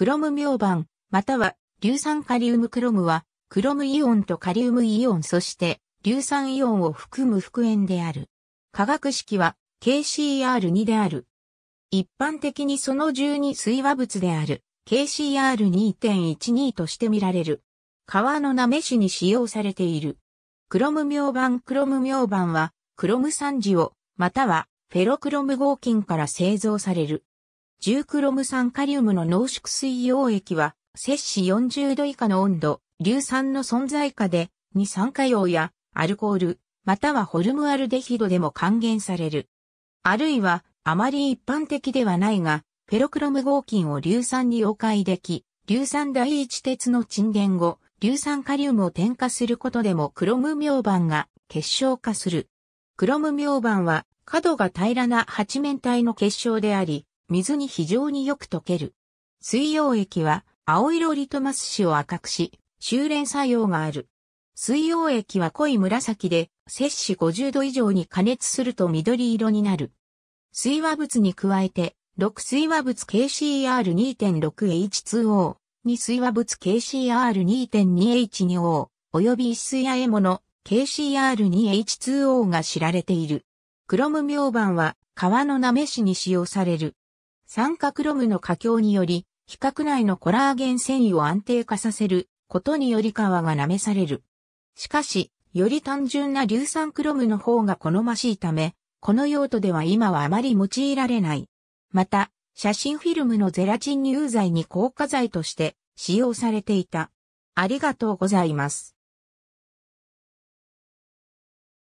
クロム明板、または硫酸カリウムクロムは、クロムイオンとカリウムイオンそして硫酸イオンを含む復塩である。化学式は KCR2 である。一般的にその12水和物である KCR2.12 として見られる。川のなめしに使用されている。クロム明板クロム明板はクロム酸ジオ、またはフェロクロム合金から製造される。重クロム酸カリウムの濃縮水溶液は摂氏40度以下の温度、硫酸の存在下で、二酸化硫やアルコール、またはホルムアルデヒドでも還元される。あるいは、あまり一般的ではないが、フェロクロム合金を硫酸に溶解でき、硫酸第一鉄の沈殿後、硫酸カリウムを添加することでもクロム明板が結晶化する。クロム明板は角が平らな八面体の結晶であり、水に非常によく溶ける。水溶液は青色リトマス紙を赤くし、修練作用がある。水溶液は濃い紫で、摂氏50度以上に加熱すると緑色になる。水和物に加えて、6水和物 KCR2.6H2O、2水和物 KCR2.2H2O、および一水和え物 KCR2H2O が知られている。クロム明板は川のなめしに使用される。酸化クロムの加強により皮革内のコラーゲン繊維を安定化させることにより皮が舐めされる。しかし、より単純な硫酸クロムの方が好ましいため、この用途では今はあまり用いられない。また、写真フィルムのゼラチン乳剤に硬化剤として使用されていた。ありがとうございます。